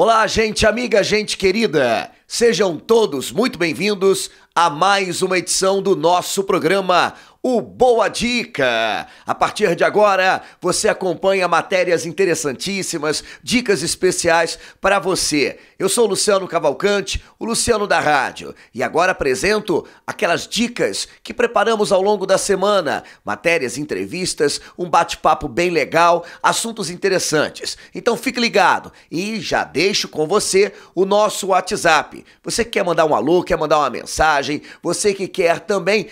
Olá, gente amiga, gente querida. Sejam todos muito bem-vindos a mais uma edição do nosso programa o Boa Dica. A partir de agora, você acompanha matérias interessantíssimas, dicas especiais para você. Eu sou o Luciano Cavalcante, o Luciano da Rádio, e agora apresento aquelas dicas que preparamos ao longo da semana, matérias, entrevistas, um bate-papo bem legal, assuntos interessantes. Então fique ligado e já deixo com você o nosso WhatsApp. Você que quer mandar um alô, quer mandar uma mensagem, você que quer também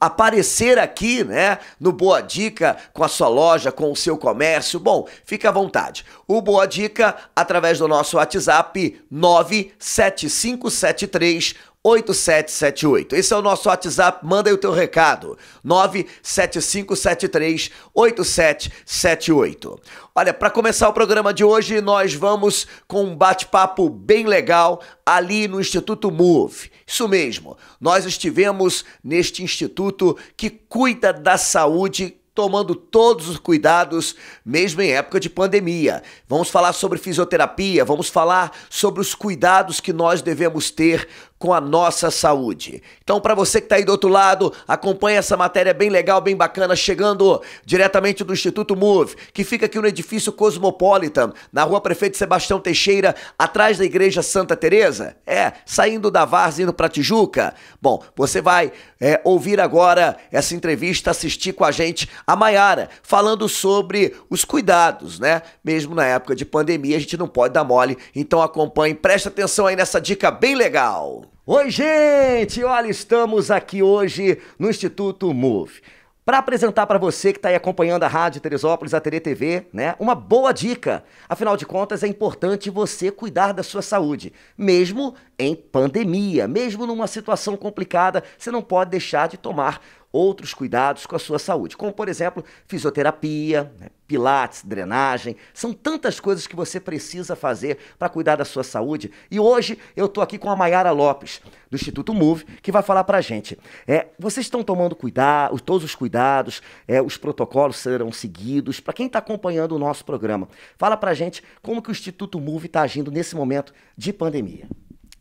aparecer aqui, né, no Boa Dica com a sua loja, com o seu comércio, bom, fique à vontade. O Boa Dica através do nosso WhatsApp 97573 8778. Esse é o nosso WhatsApp, manda aí o teu recado. 97573 8778. Olha, para começar o programa de hoje, nós vamos com um bate-papo bem legal ali no Instituto Move. Isso mesmo. Nós estivemos neste instituto que cuida da saúde tomando todos os cuidados, mesmo em época de pandemia. Vamos falar sobre fisioterapia, vamos falar sobre os cuidados que nós devemos ter com a nossa saúde. Então, para você que está aí do outro lado, acompanhe essa matéria bem legal, bem bacana, chegando diretamente do Instituto Move, que fica aqui no edifício Cosmopolitan, na rua Prefeito Sebastião Teixeira, atrás da Igreja Santa Teresa. É, saindo da Vars, indo para Tijuca. Bom, você vai é, ouvir agora essa entrevista, assistir com a gente a Maiara, falando sobre os cuidados, né? Mesmo na época de pandemia, a gente não pode dar mole. Então acompanhe, preste atenção aí nessa dica bem legal. Oi, gente! Olha, estamos aqui hoje no Instituto Move para apresentar para você que está aí acompanhando a Rádio Teresópolis, a Tere TV, né, uma boa dica. Afinal de contas, é importante você cuidar da sua saúde, mesmo em pandemia, mesmo numa situação complicada, você não pode deixar de tomar outros cuidados com a sua saúde, como por exemplo fisioterapia, né, pilates, drenagem, são tantas coisas que você precisa fazer para cuidar da sua saúde. E hoje eu estou aqui com a Mayara Lopes, do Instituto Move, que vai falar para a gente. É, vocês estão tomando cuidado, todos os cuidados, é, os protocolos serão seguidos. Para quem está acompanhando o nosso programa, fala para a gente como que o Instituto Move está agindo nesse momento de pandemia.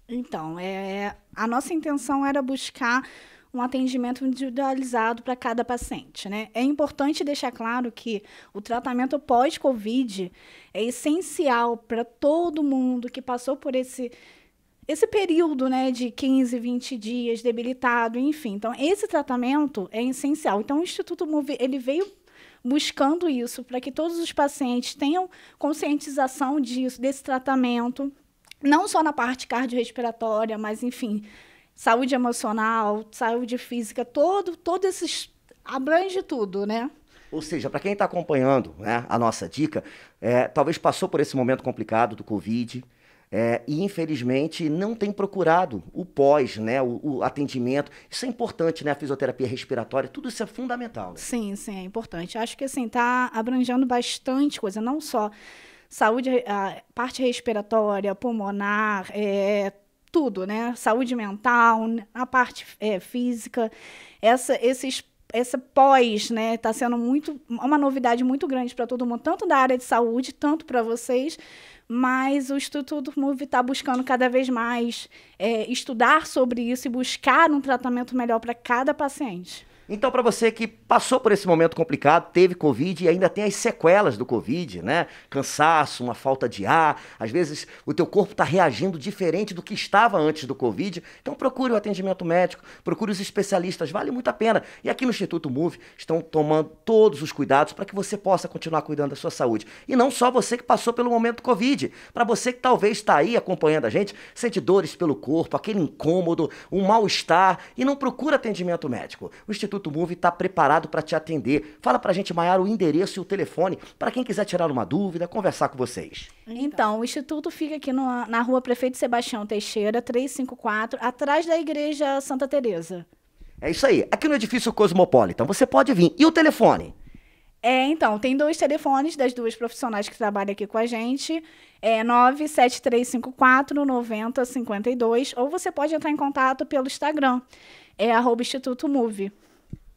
Então, é, a nossa intenção era buscar um atendimento individualizado para cada paciente. Né? É importante deixar claro que o tratamento pós-Covid é essencial para todo mundo que passou por esse, esse período né, de 15, 20 dias debilitado, enfim. Então, esse tratamento é essencial. Então, o Instituto Move, ele veio buscando isso para que todos os pacientes tenham conscientização disso, desse tratamento, não só na parte cardiorrespiratória, mas, enfim, saúde emocional, saúde física, todo, todos esses abrange tudo, né? Ou seja, para quem está acompanhando né, a nossa dica, é, talvez passou por esse momento complicado do Covid é, e, infelizmente, não tem procurado o pós, né, o, o, atendimento. Isso é importante, né? A fisioterapia respiratória, tudo isso é fundamental. Né? Sim, sim, é importante. Acho que, assim, está abrangendo bastante coisa, não só saúde, a parte respiratória, pulmonar, é, tudo, né? Saúde mental, a parte é, física, essa, esses essa pós, né, está sendo muito uma novidade muito grande para todo mundo, tanto da área de saúde, tanto para vocês, mas o Instituto Move está buscando cada vez mais é, estudar sobre isso e buscar um tratamento melhor para cada paciente. Então, para você que passou por esse momento complicado, teve Covid e ainda tem as sequelas do Covid, né? Cansaço, uma falta de ar, às vezes o teu corpo está reagindo diferente do que estava antes do Covid. Então, procure o atendimento médico, procure os especialistas, vale muito a pena. E aqui no Instituto Move estão tomando todos os cuidados para que você possa continuar cuidando da sua saúde. E não só você que passou pelo momento Covid, para você que talvez está aí acompanhando a gente, sente dores pelo corpo, aquele incômodo, um mal-estar e não procura atendimento médico. O Instituto Instituto Move está preparado para te atender. Fala para a gente, Maiara, o endereço e o telefone para quem quiser tirar uma dúvida, conversar com vocês. Então, o Instituto fica aqui no, na rua Prefeito Sebastião Teixeira, 354, atrás da Igreja Santa Teresa. É isso aí, aqui no edifício Cosmopolitan. Você pode vir. E o telefone? É, então, tem dois telefones das duas profissionais que trabalham aqui com a gente. É 97354 9052. Ou você pode entrar em contato pelo Instagram. É arroba Instituto Move.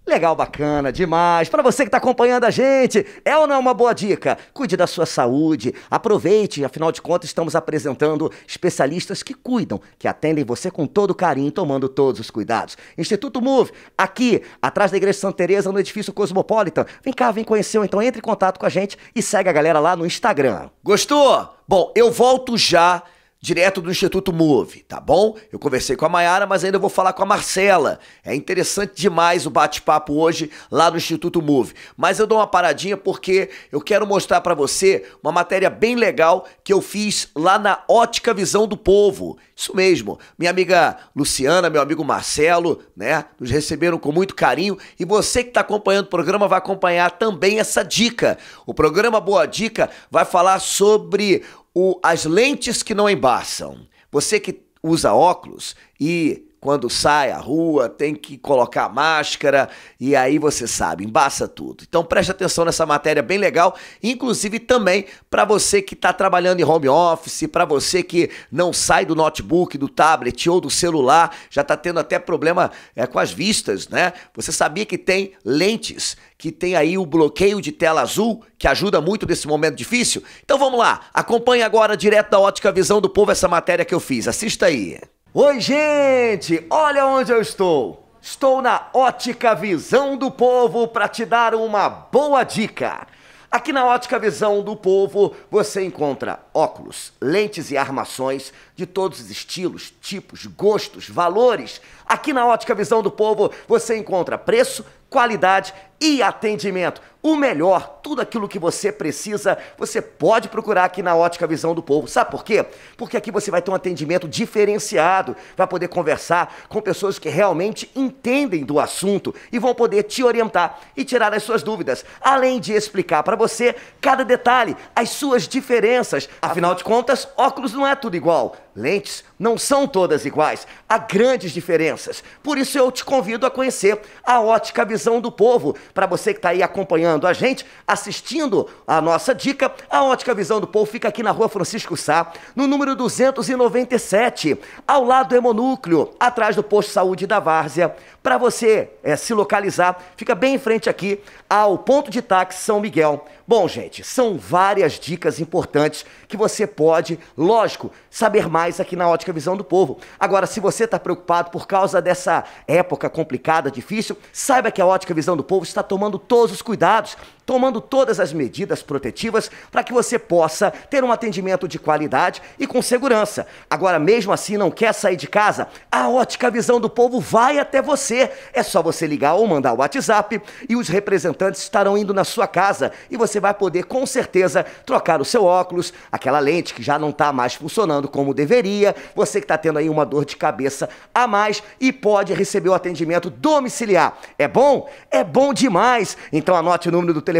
Legal, bacana, demais. Para você que está acompanhando a gente, é ou não é uma boa dica? Cuide da sua saúde, aproveite, afinal de contas, estamos apresentando especialistas que cuidam, que atendem você com todo carinho, tomando todos os cuidados. Instituto Move, aqui, atrás da Igreja Santa Teresa, no edifício Cosmopolitan. Vem cá, vem conhecer, ou então entre em contato com a gente e segue a galera lá no Instagram. Gostou? Bom, eu volto já direto do Instituto Move, tá bom? Eu conversei com a Mayara, mas ainda vou falar com a Marcela. É interessante demais o bate-papo hoje lá no Instituto Move. Mas eu dou uma paradinha porque eu quero mostrar para você uma matéria bem legal que eu fiz lá na Ótica Visão do Povo. Isso mesmo. Minha amiga Luciana, meu amigo Marcelo, né, nos receberam com muito carinho e você que está acompanhando o programa vai acompanhar também essa dica. O programa Boa Dica vai falar sobre o, as lentes que não embaçam. Você que usa óculos e quando sai à rua, tem que colocar máscara e aí você sabe, embaça tudo. Então preste atenção nessa matéria bem legal, inclusive também para você que está trabalhando em home office, para você que não sai do notebook, do tablet ou do celular, já está tendo até problema é, com as vistas, né? Você sabia que tem lentes que tem aí o bloqueio de tela azul, que ajuda muito nesse momento difícil? Então vamos lá, acompanhe agora direto da Ótica Visão do Povo essa matéria que eu fiz. Assista aí. Oi, gente! Olha onde eu estou. Estou na Ótica Visão do Povo para te dar uma boa dica. Aqui na Ótica Visão do Povo você encontra óculos, lentes e armações de todos os estilos, tipos, gostos, valores. Aqui na Ótica Visão do Povo você encontra preço, qualidade e atendimento. O melhor, tudo aquilo que você precisa, você pode procurar aqui na Ótica Visão do Povo. Sabe por quê? Porque aqui você vai ter um atendimento diferenciado, vai poder conversar com pessoas que realmente entendem do assunto e vão poder te orientar e tirar as suas dúvidas, além de explicar para você cada detalhe, as suas diferenças. Afinal de contas, óculos não é tudo igual. Lentes não são todas iguais, há grandes diferenças. Por isso eu te convido a conhecer a Ótica Visão do Povo. Para você que está aí acompanhando a gente, assistindo a nossa dica, a Ótica Visão do Povo fica aqui na rua Francisco Sá, no número 297, ao lado do Hemonúcleo, atrás do posto de saúde da Várzea. Para você é, se localizar, fica bem em frente aqui ao ponto de táxi São Miguel. Bom, gente, são várias dicas importantes que você pode, lógico, saber mais aqui na Ótica Visão do Povo. Agora, se você está preocupado por causa dessa época complicada, difícil, saiba que a Ótica Visão do Povo está tomando todos os cuidados, tomando todas as medidas protetivas para que você possa ter um atendimento de qualidade e com segurança. Agora, mesmo assim, não quer sair de casa? A Ótica Visão do Povo vai até você. É só você ligar ou mandar o WhatsApp e os representantes estarão indo na sua casa e você vai poder com certeza trocar o seu óculos, aquela lente que já não está mais funcionando como deveria, você que está tendo aí uma dor de cabeça a mais e pode receber o atendimento domiciliar. É bom? É bom demais! Então anote o número do telefone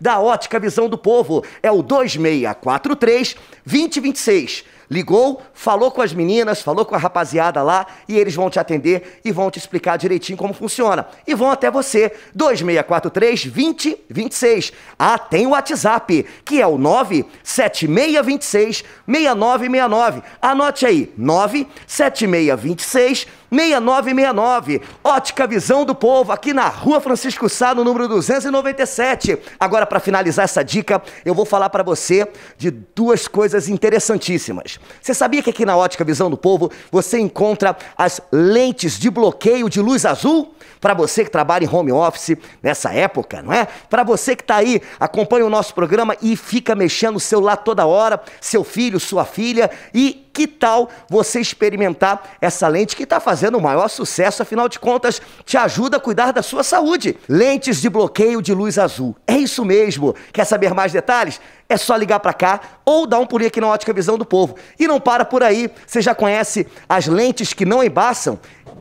da Ótica Visão do Povo, é o 2643 2026 ligou, falou com as meninas, falou com a rapaziada lá e eles vão te atender e vão te explicar direitinho como funciona. E vão até você, 2643 2026. Ah, tem o WhatsApp, que é o 97626 6969. Anote aí, 97626 6969. Ótica Visão do Povo, aqui na Rua Francisco Sá, no número 297. Agora, para finalizar essa dica, eu vou falar para você de duas coisas interessantíssimas. Você sabia que aqui na Ótica Visão do Povo você encontra as lentes de bloqueio de luz azul? Para você que trabalha em home office nessa época, não é? Para você que está aí, acompanha o nosso programa e fica mexendo o celular toda hora, seu filho, sua filha, e que tal você experimentar essa lente que está fazendo o maior sucesso, afinal de contas, te ajuda a cuidar da sua saúde? Lentes de bloqueio de luz azul. É isso mesmo. Quer saber mais detalhes? É só ligar para cá ou dar um pulinho aqui na Ótica Visão do Povo. E não para por aí. Você já conhece as lentes que não embaçam?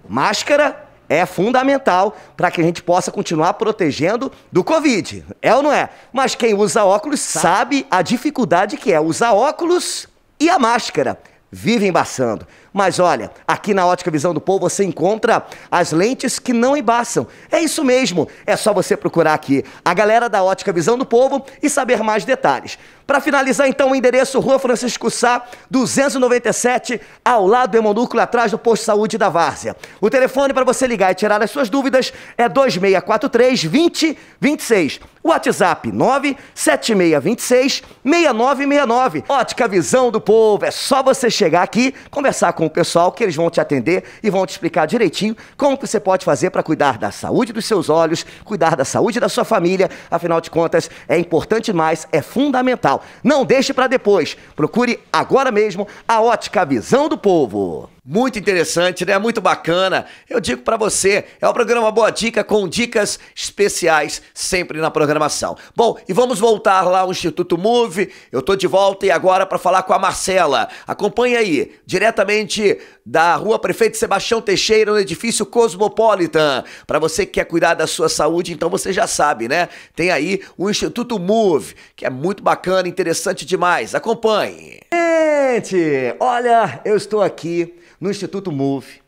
Máscara é fundamental para que a gente possa continuar protegendo do Covid. É ou não é? Mas quem usa óculos sabe a dificuldade que é usar óculos e a máscara vive embaçando. Mas olha, aqui na Ótica Visão do Povo você encontra as lentes que não embaçam. É isso mesmo, é só você procurar aqui a galera da Ótica Visão do Povo e saber mais detalhes. Para finalizar, então, o endereço Rua Francisco Sá, 297, ao lado do Hemonúcleo, atrás do posto de saúde da Várzea. O telefone para você ligar e tirar as suas dúvidas é 2643 2026. O WhatsApp 97626 6969. Ótica Visão do Povo. É só você chegar aqui, conversar com o pessoal que eles vão te atender e vão te explicar direitinho como que você pode fazer para cuidar da saúde dos seus olhos, cuidar da saúde da sua família. Afinal de contas, é importante mais, é fundamental não deixe para depois. Procure agora mesmo a Ótica Visão do Povo. Muito interessante, né? Muito bacana. Eu digo para você, é o programa Boa Dica com dicas especiais sempre na programação. Bom, e vamos voltar lá ao Instituto Move. Eu tô de volta e agora para falar com a Marcela. Acompanhe aí, diretamente da Rua Prefeito Sebastião Teixeira, no edifício Cosmopolitan. Para você que quer cuidar da sua saúde, então você já sabe, né? Tem aí o Instituto Move, que é muito bacana, interessante demais. Acompanhe. Gente, olha, eu estou aqui no Instituto Move,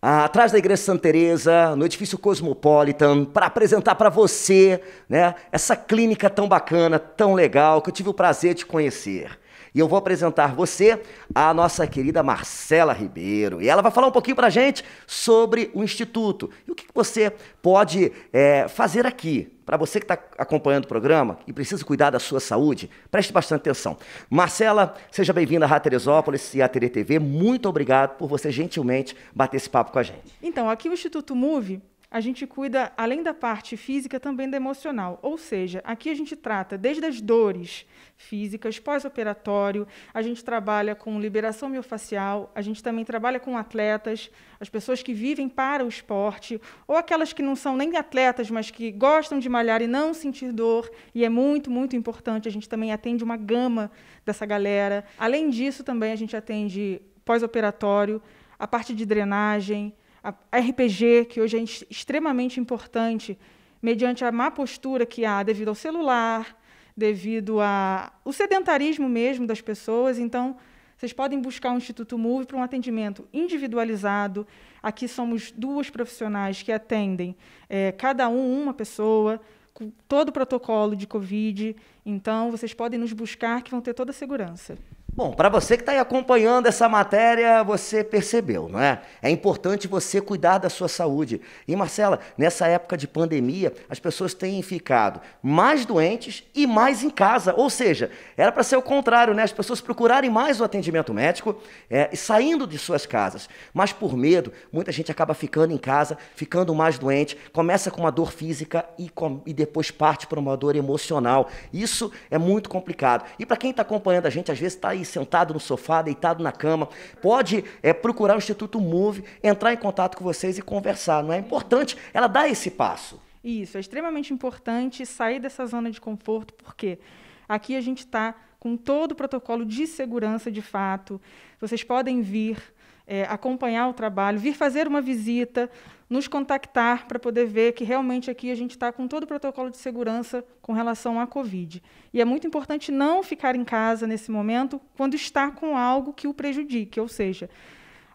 atrás da Igreja Santa Teresa, no edifício Cosmopolitan, para apresentar para você, né, essa clínica tão bacana, tão legal, que eu tive o prazer de conhecer. E eu vou apresentar você a nossa querida Marcela Ribeiro. E ela vai falar um pouquinho para a gente sobre o Instituto e o que você pode é, fazer aqui para você que está acompanhando o programa e precisa cuidar da sua saúde, preste bastante atenção. Marcela, seja bem-vinda à Teresópolis e à TV. Muito obrigado por você gentilmente bater esse papo com a gente. Então, aqui o Instituto Move a gente cuida, além da parte física, também da emocional. Ou seja, aqui a gente trata desde as dores físicas, pós-operatório, a gente trabalha com liberação miofacial, a gente também trabalha com atletas, as pessoas que vivem para o esporte, ou aquelas que não são nem atletas, mas que gostam de malhar e não sentir dor. E é muito, muito importante. A gente também atende uma gama dessa galera. Além disso, também a gente atende pós-operatório, a parte de drenagem a RPG, que hoje é extremamente importante, mediante a má postura que há devido ao celular, devido ao sedentarismo mesmo das pessoas. Então, vocês podem buscar o Instituto Move para um atendimento individualizado. Aqui somos duas profissionais que atendem é, cada um uma pessoa, com todo o protocolo de Covid. Então, vocês podem nos buscar que vão ter toda a segurança. Bom, para você que está aí acompanhando essa matéria, você percebeu, não é? É importante você cuidar da sua saúde. E Marcela, nessa época de pandemia, as pessoas têm ficado mais doentes e mais em casa. Ou seja, era para ser o contrário, né? As pessoas procurarem mais o atendimento médico é, saindo de suas casas. Mas por medo, muita gente acaba ficando em casa, ficando mais doente, começa com uma dor física e, com, e depois parte para uma dor emocional. Isso é muito complicado. E para quem está acompanhando a gente, às vezes está aí sentado no sofá, deitado na cama, pode é, procurar o Instituto Move, entrar em contato com vocês e conversar. Não é importante ela dar esse passo. Isso, é extremamente importante sair dessa zona de conforto, porque aqui a gente está com todo o protocolo de segurança de fato. Vocês podem vir é, acompanhar o trabalho, vir fazer uma visita, nos contactar para poder ver que realmente aqui a gente está com todo o protocolo de segurança com relação à Covid. E é muito importante não ficar em casa nesse momento quando está com algo que o prejudique, ou seja,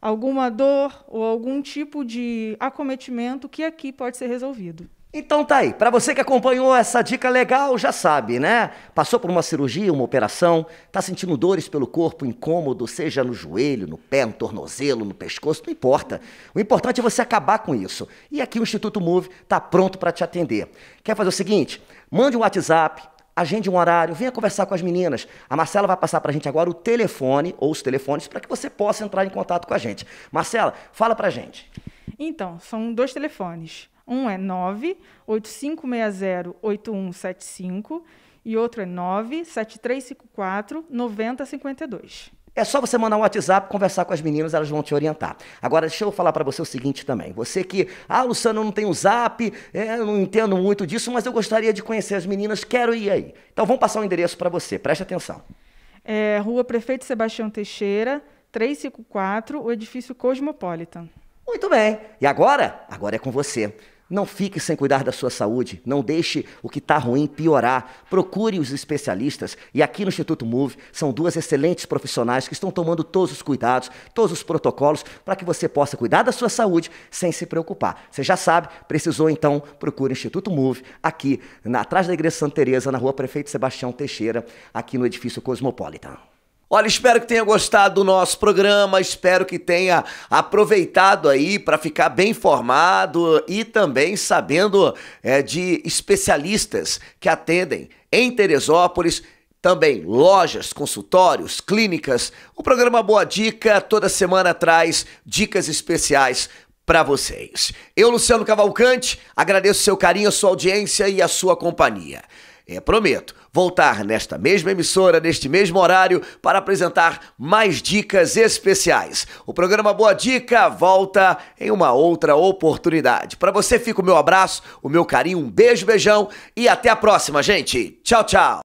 alguma dor ou algum tipo de acometimento que aqui pode ser resolvido. Então tá aí, para você que acompanhou essa dica legal, já sabe, né? Passou por uma cirurgia, uma operação, tá sentindo dores pelo corpo, incômodo, seja no joelho, no pé, no tornozelo, no pescoço, não importa. O importante é você acabar com isso. E aqui o Instituto Move tá pronto para te atender. Quer fazer o seguinte? Mande um WhatsApp, agende um horário, venha conversar com as meninas. A Marcela vai passar para a gente agora o telefone ou os telefones para que você possa entrar em contato com a gente. Marcela, fala para a gente. Então, são dois telefones. Um é 985608175 e outro é 97354 9052. É só você mandar um WhatsApp, conversar com as meninas, elas vão te orientar. Agora, deixa eu falar para você o seguinte também. Você que, ah, Luciano, eu não tenho zap, é, eu não entendo muito disso, mas eu gostaria de conhecer as meninas, quero ir aí. Então, vamos passar o um endereço para você, preste atenção. É, Rua Prefeito Sebastião Teixeira, 354, o edifício Cosmopolitan. Muito bem. E agora? Agora é com você. Não fique sem cuidar da sua saúde, não deixe o que está ruim piorar. Procure os especialistas. E aqui no Instituto Move são duas excelentes profissionais que estão tomando todos os cuidados, todos os protocolos para que você possa cuidar da sua saúde sem se preocupar. Você já sabe, precisou então, procure o Instituto Move aqui na, atrás da Igreja Santa Teresa, na rua Prefeito Sebastião Teixeira, aqui no edifício Cosmopolitan. Olha, espero que tenha gostado do nosso programa, espero que tenha aproveitado aí para ficar bem informado e também sabendo é, de especialistas que atendem em Teresópolis também lojas, consultórios, clínicas. O programa Boa Dica toda semana traz dicas especiais para vocês. Eu, Luciano Cavalcante, agradeço seu carinho, a sua audiência e a sua companhia. É, prometo voltar nesta mesma emissora, neste mesmo horário, para apresentar mais dicas especiais. O programa Boa Dica volta em uma outra oportunidade. Para você fica o meu abraço, o meu carinho, um beijo, beijão e até a próxima, gente. Tchau, tchau.